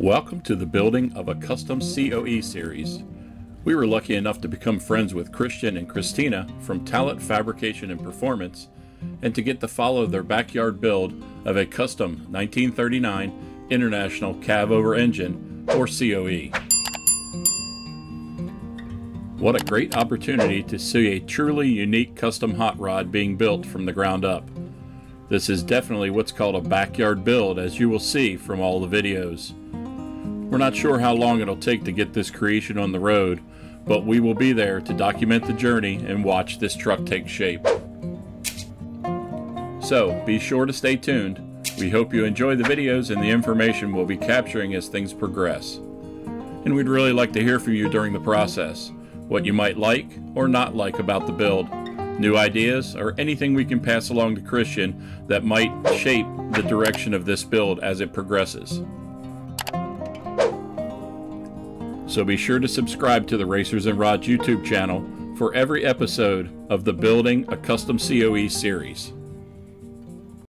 Welcome to the building of a custom COE series. We were lucky enough to become friends with Christian and Kristina from Talent Fabrication and Performance and to get to follow their backyard build of a custom 1939 International Cab over engine or COE. What a great opportunity to see a truly unique custom hot rod being built from the ground up. This is definitely what's called a backyard build as you will see from all the videos. We're not sure how long it'll take to get this creation on the road, but we will be there to document the journey and watch this truck take shape. So be sure to stay tuned. We hope you enjoy the videos and the information we'll be capturing as things progress. And we'd really like to hear from you during the process, what you might like or not like about the build, new ideas, or anything we can pass along to Christian that might shape the direction of this build as it progresses. So be sure to subscribe to the Racers and Rods YouTube channel for every episode of the Building a Custom COE series.